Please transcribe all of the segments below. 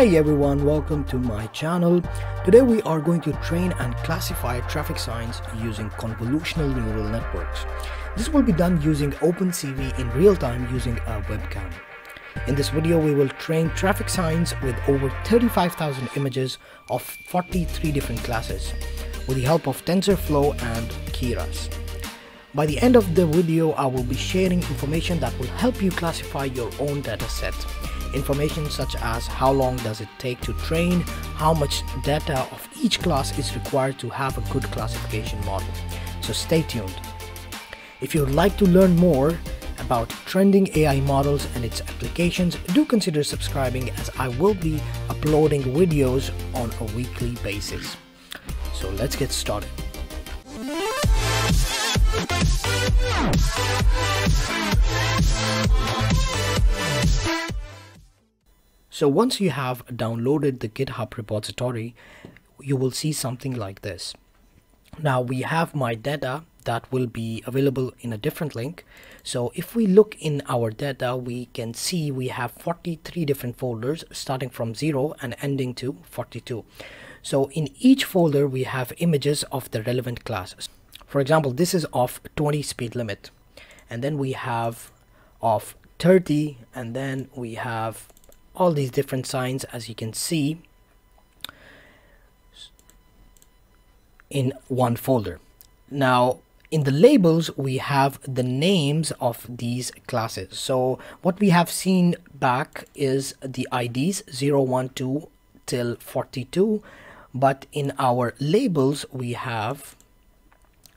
Hey everyone, welcome to my channel. Today we are going to train and classify traffic signs using convolutional neural networks. This will be done using OpenCV in real time using a webcam. In this video we will train traffic signs with over 35,000 images of 43 different classes with the help of TensorFlow and Keras. By the end of the video I will be sharing information that will help you classify your own dataset information such as how long does it take to train, how much data of each class is required to have a good classification model. So stay tuned. If you would like to learn more about trending AI models and its applications, do consider subscribing as I will be uploading videos on a weekly basis. So let's get started. So once you have downloaded the GitHub repository, you will see something like this. Now we have my data that will be available in a different link. So if we look in our data, we can see we have 43 different folders starting from 0 and ending to 42. So in each folder, we have images of the relevant classes. For example, this is of 20 speed limit. And then we have of 30 and then we have all these different signs as you can see in one folder. Now in the labels we have the names of these classes. So what we have seen back is the IDs 0, 1, 2 till 42 but in our labels we have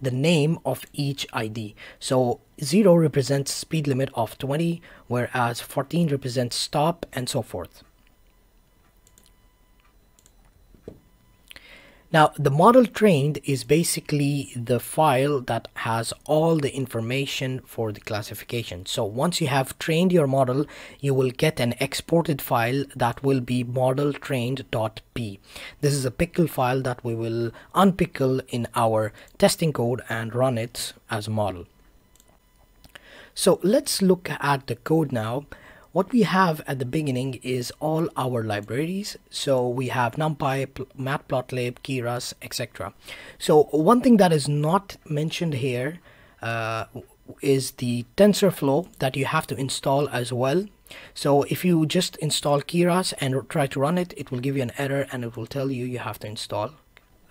the name of each ID. So 0 represents speed limit of 20, whereas 14 represents stop and so forth. Now, the model trained is basically the file that has all the information for the classification. So once you have trained your model, you will get an exported file that will be model trained.p. This is a pickle file that we will unpickle in our testing code and run it as a model. So let's look at the code now what we have at the beginning is all our libraries so we have numpy matplotlib keras etc so one thing that is not mentioned here uh, is the tensorflow that you have to install as well so if you just install keras and try to run it it will give you an error and it will tell you you have to install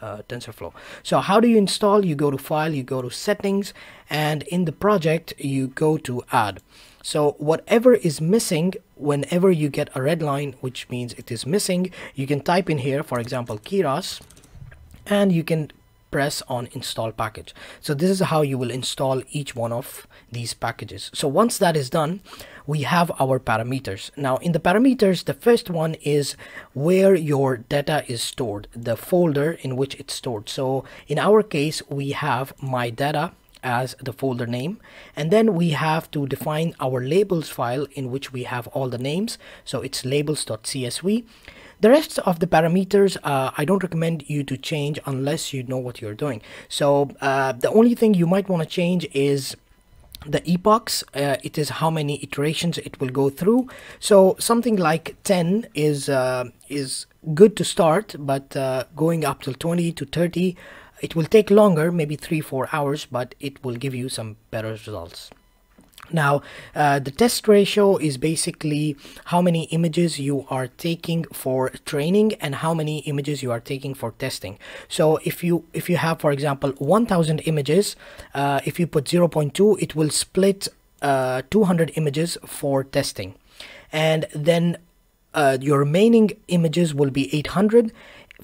uh, TensorFlow. So how do you install? You go to File, you go to Settings, and in the project, you go to Add. So whatever is missing, whenever you get a red line, which means it is missing, you can type in here, for example, Keras, and you can press on install package. So this is how you will install each one of these packages. So once that is done, we have our parameters. Now in the parameters, the first one is where your data is stored, the folder in which it's stored. So in our case, we have my data as the folder name. And then we have to define our labels file in which we have all the names. So it's labels.csv the rest of the parameters uh, I don't recommend you to change unless you know what you're doing. So uh, the only thing you might want to change is the epochs. Uh, it is how many iterations it will go through. So something like 10 is uh, is good to start but uh, going up till 20 to 30 it will take longer, maybe three, four hours, but it will give you some better results. Now, uh, the test ratio is basically how many images you are taking for training and how many images you are taking for testing. So if you if you have, for example, 1000 images, uh, if you put 0.2, it will split uh, 200 images for testing. And then uh, your remaining images will be 800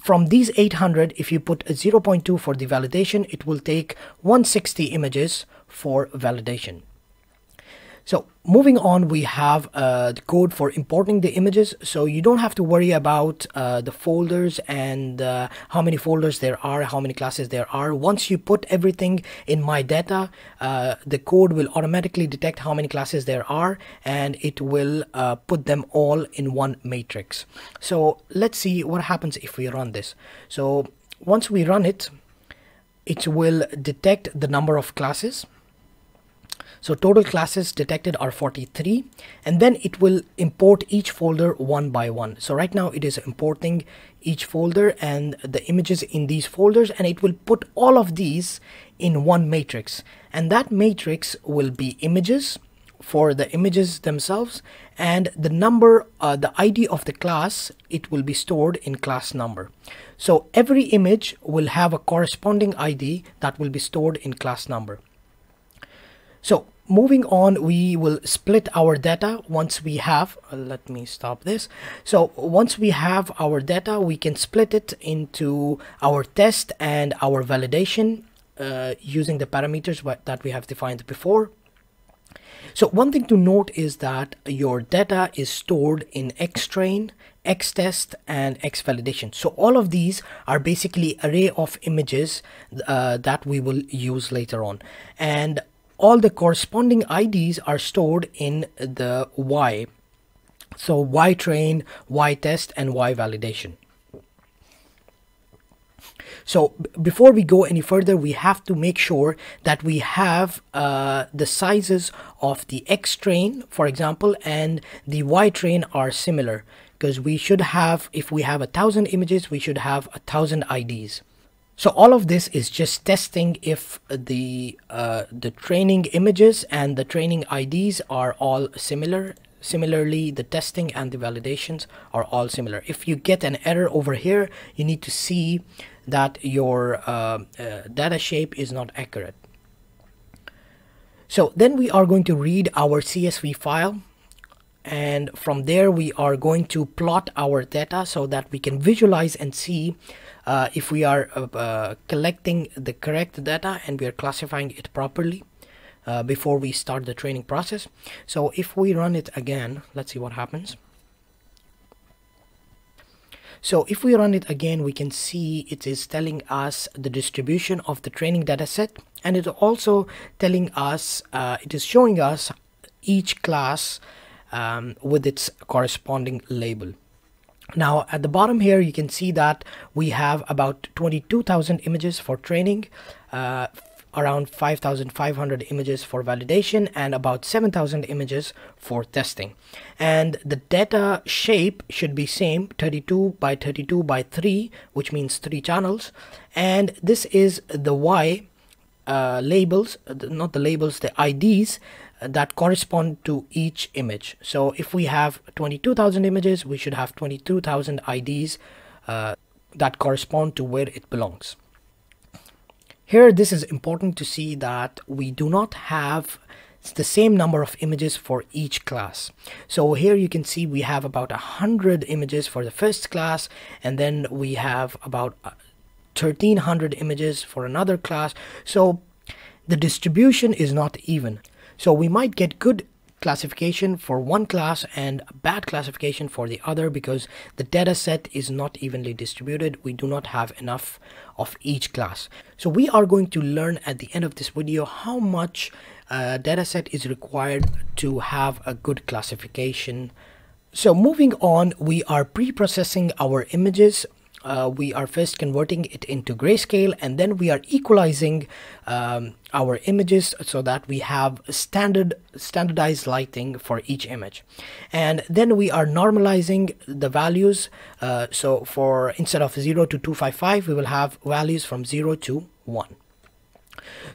from these 800 if you put a 0.2 for the validation it will take 160 images for validation so moving on, we have uh, the code for importing the images. So you don't have to worry about uh, the folders and uh, how many folders there are, how many classes there are. Once you put everything in my data, uh, the code will automatically detect how many classes there are and it will uh, put them all in one matrix. So let's see what happens if we run this. So once we run it, it will detect the number of classes So total classes detected are 43 and then it will import each folder one by one. So right now it is importing each folder and the images in these folders and it will put all of these in one matrix. And that matrix will be images for the images themselves and the number uh, the id of the class it will be stored in class number. So every image will have a corresponding id that will be stored in class number so moving on we will split our data once we have uh, let me stop this so once we have our data we can split it into our test and our validation uh, using the parameters that we have defined before so one thing to note is that your data is stored in xtrain, xtest and xvalidation. So all of these are basically array of images uh, that we will use later on. And all the corresponding IDs are stored in the Y. So Y train, Y test and Y validation. So before we go any further, we have to make sure that we have uh, the sizes of the X train, for example, and the Y train are similar because we should have, if we have a thousand images, we should have a thousand IDs. So all of this is just testing if the uh, the training images and the training IDs are all similar. Similarly, the testing and the validations are all similar. If you get an error over here, you need to see that your uh, uh, data shape is not accurate. So then we are going to read our CSV file and from there we are going to plot our data so that we can visualize and see uh, if we are uh, uh, collecting the correct data and we are classifying it properly uh, before we start the training process. So if we run it again, let's see what happens. So if we run it again, we can see it is telling us the distribution of the training data set and it's also telling us, uh, it is showing us each class um, with its corresponding label. Now at the bottom here you can see that we have about 22,000 images for training, uh, around 5,500 images for validation and about 7,000 images for testing. And the data shape should be same 32 by 32 by 3 which means 3 channels and this is the Y uh, labels, not the labels, the IDs that correspond to each image. So if we have 22,000 images, we should have 22,000 IDs uh, that correspond to where it belongs. Here, this is important to see that we do not have the same number of images for each class. So here you can see we have about a hundred images for the first class and then we have about 1300 uh, images for another class. So the distribution is not even. So we might get good classification for one class and bad classification for the other because the data set is not evenly distributed. We do not have enough of each class. So we are going to learn at the end of this video how much uh, data set is required to have a good classification. So moving on, we are pre-processing our images uh, we are first converting it into grayscale and then we are equalizing um, our images so that we have standard standardized lighting for each image. And then we are normalizing the values uh, so for instead of 0 to 255 we will have values from 0 to 1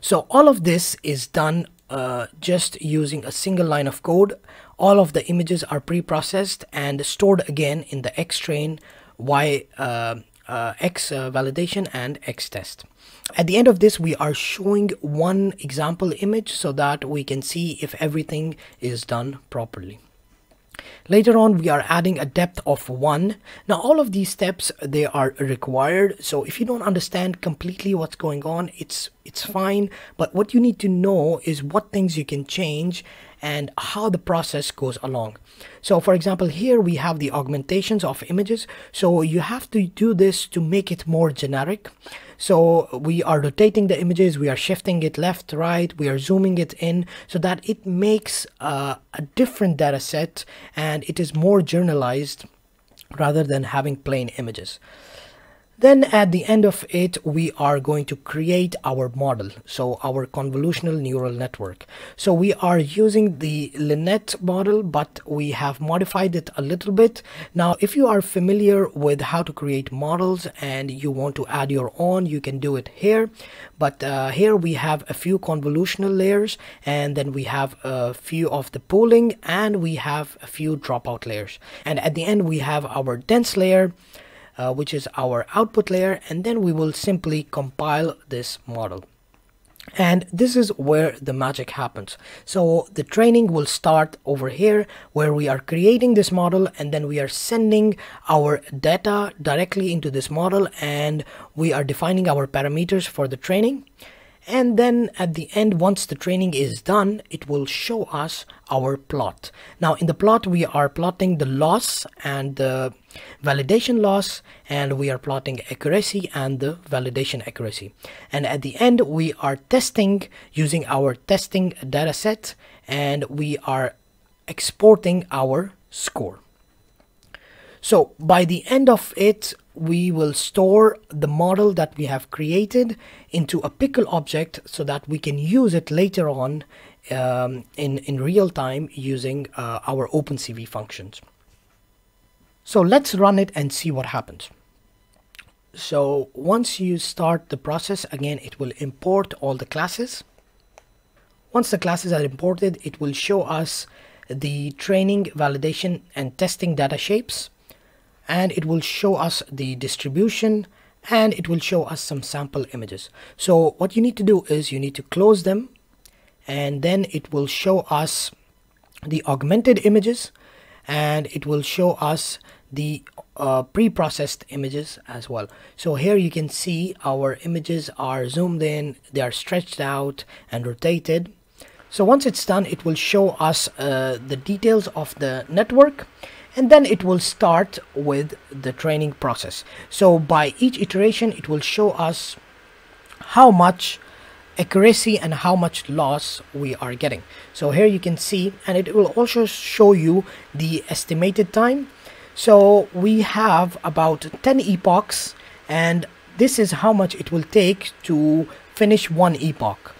so all of this is done uh, just using a single line of code. All of the images are pre-processed and stored again in the xtrain Y uh, uh, X uh, validation and X test. At the end of this, we are showing one example image so that we can see if everything is done properly. Later on, we are adding a depth of 1. Now, all of these steps, they are required. So if you don't understand completely what's going on, it's, it's fine. But what you need to know is what things you can change and how the process goes along. So for example, here we have the augmentations of images. So you have to do this to make it more generic. So we are rotating the images, we are shifting it left, right, we are zooming it in so that it makes uh, a different data set and it is more generalized rather than having plain images. Then at the end of it we are going to create our model so our convolutional neural network. So we are using the LeNet model but we have modified it a little bit. Now if you are familiar with how to create models and you want to add your own you can do it here. But uh, here we have a few convolutional layers and then we have a few of the pooling and we have a few dropout layers. And at the end we have our dense layer uh, which is our output layer and then we will simply compile this model. And this is where the magic happens. So the training will start over here where we are creating this model and then we are sending our data directly into this model and we are defining our parameters for the training. And then at the end once the training is done it will show us our plot. Now in the plot we are plotting the loss and the validation loss and we are plotting accuracy and the validation accuracy and at the end we are testing using our testing data set and we are exporting our score so by the end of it we will store the model that we have created into a pickle object so that we can use it later on um, in, in real time using uh, our OpenCV functions. So let's run it and see what happens. So once you start the process, again, it will import all the classes. Once the classes are imported, it will show us the training, validation, and testing data shapes and it will show us the distribution and it will show us some sample images. So what you need to do is you need to close them and then it will show us the augmented images and it will show us the uh, pre-processed images as well. So here you can see our images are zoomed in they are stretched out and rotated. So once it's done it will show us uh, the details of the network and then it will start with the training process. So by each iteration it will show us how much accuracy and how much loss we are getting. So here you can see and it will also show you the estimated time so we have about 10 epochs and this is how much it will take to finish one epoch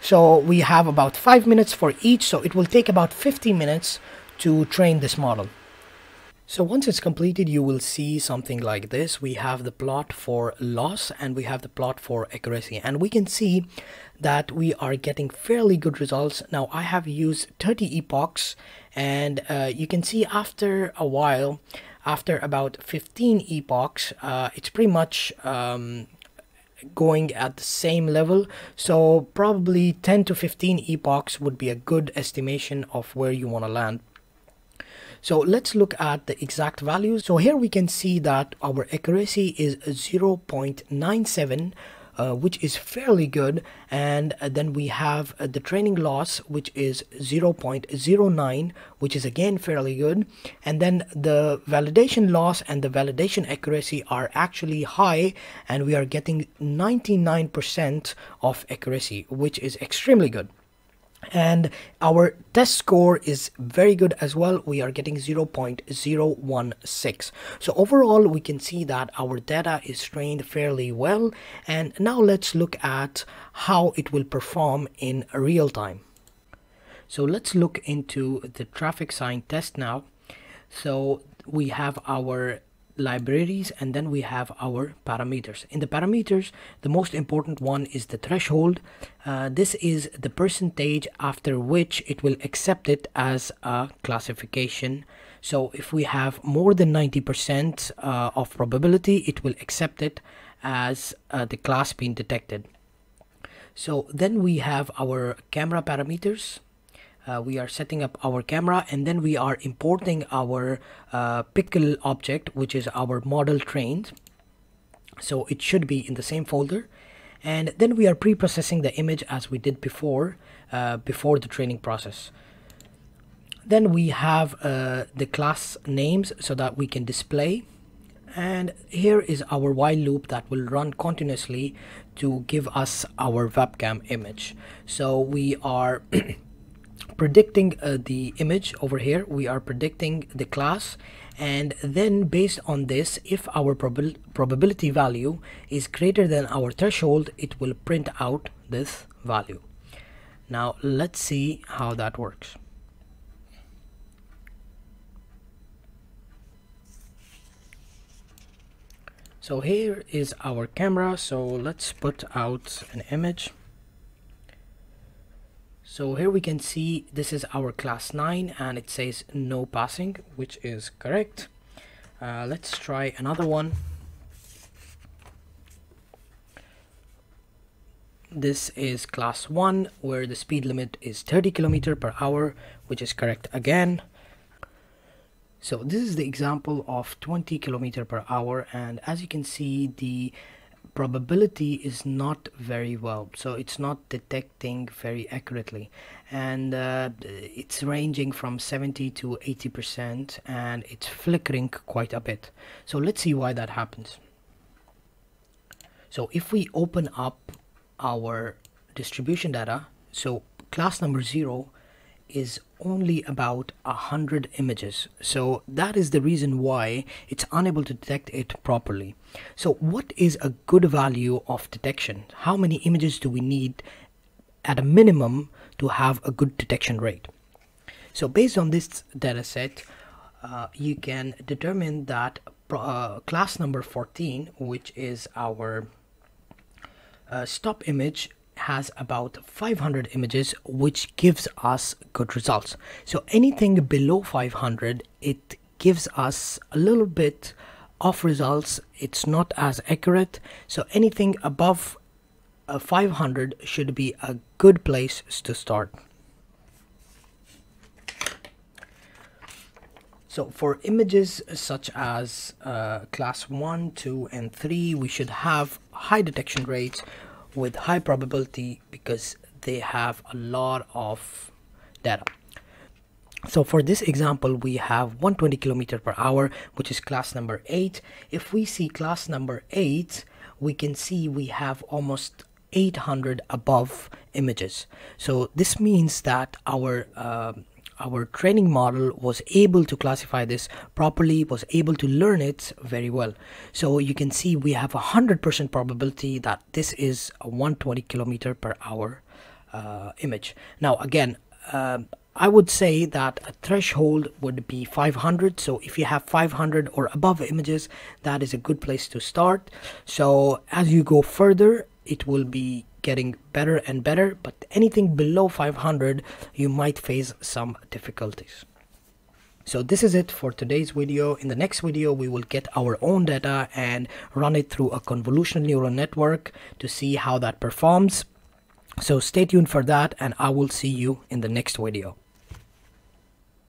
so we have about five minutes for each so it will take about 50 minutes to train this model so once it's completed, you will see something like this. We have the plot for loss and we have the plot for accuracy. And we can see that we are getting fairly good results. Now I have used 30 epochs and uh, you can see after a while, after about 15 epochs, uh, it's pretty much um, going at the same level so probably 10 to 15 epochs would be a good estimation of where you want to land so let's look at the exact values. So here we can see that our accuracy is 0.97 uh, which is fairly good. And uh, then we have uh, the training loss which is 0.09 which is again fairly good. And then the validation loss and the validation accuracy are actually high and we are getting 99% of accuracy which is extremely good and our test score is very good as well. We are getting 0.016 so overall we can see that our data is trained fairly well. And now let's look at how it will perform in real time. So let's look into the traffic sign test now. So we have our libraries and then we have our parameters. In the parameters the most important one is the threshold. Uh, this is the percentage after which it will accept it as a classification. So if we have more than 90% uh, of probability it will accept it as uh, the class being detected. So then we have our camera parameters uh, we are setting up our camera and then we are importing our uh, pickle object which is our model trained so it should be in the same folder. And then we are pre-processing the image as we did before uh, before the training process. Then we have uh, the class names so that we can display. And here is our while loop that will run continuously to give us our webcam image. So we are predicting uh, the image over here. We are predicting the class. And then based on this if our prob probability value is greater than our threshold it will print out this value. Now let's see how that works. So here is our camera. So let's put out an image so here we can see this is our class 9 and it says no passing which is correct. Uh, let's try another one. This is class 1 where the speed limit is 30 kilometer per hour which is correct again. So this is the example of 20 kilometer per hour and as you can see the probability is not very well so it's not detecting very accurately. And uh, it's ranging from 70 to 80 percent and it's flickering quite a bit. So let's see why that happens. So if we open up our distribution data so class number zero is only about a hundred images. So that is the reason why it's unable to detect it properly. So what is a good value of detection? How many images do we need at a minimum to have a good detection rate? So based on this data set uh, you can determine that uh, class number 14 which is our uh, stop image has about 500 images which gives us good results. So anything below 500 it gives us a little bit of results. It's not as accurate. So anything above uh, 500 should be a good place to start. So for images such as uh, class 1, 2 and 3 we should have high detection rates with high probability because they have a lot of data. So for this example we have 120 kilometer per hour which is class number 8 if we see class number 8 we can see we have almost 800 above images. So this means that our uh, our training model was able to classify this properly was able to learn it very well. So you can see we have a hundred percent probability that this is a 120 kilometer per hour uh, image. Now again uh, I would say that a threshold would be 500 so if you have 500 or above images that is a good place to start. So as you go further it will be getting better and better but anything below 500 you might face some difficulties. So this is it for today's video. In the next video we will get our own data and run it through a convolutional neural network to see how that performs. So stay tuned for that and i will see you in the next video